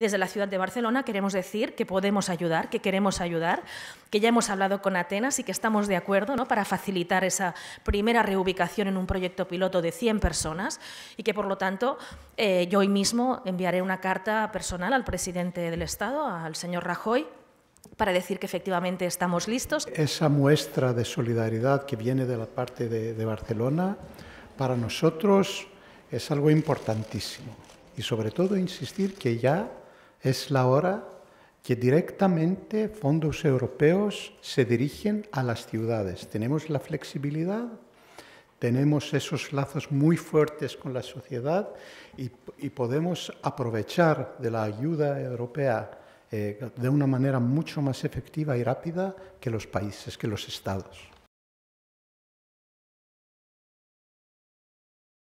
Desde la ciudad de Barcelona queremos decir que podemos ayudar, que queremos ayudar, que ya hemos hablado con Atenas y que estamos de acuerdo ¿no? para facilitar esa primera reubicación en un proyecto piloto de 100 personas y que, por lo tanto, eh, yo hoy mismo enviaré una carta personal al presidente del Estado, al señor Rajoy, para decir que efectivamente estamos listos. Esa muestra de solidaridad que viene de la parte de, de Barcelona, para nosotros es algo importantísimo. Y sobre todo insistir que ya es la hora que directamente fondos europeos se dirigen a las ciudades. Tenemos la flexibilidad, tenemos esos lazos muy fuertes con la sociedad y, podemos aprovechar de la ayuda europea eh, de una manera mucho más efectiva y rápida que los países, que los estados.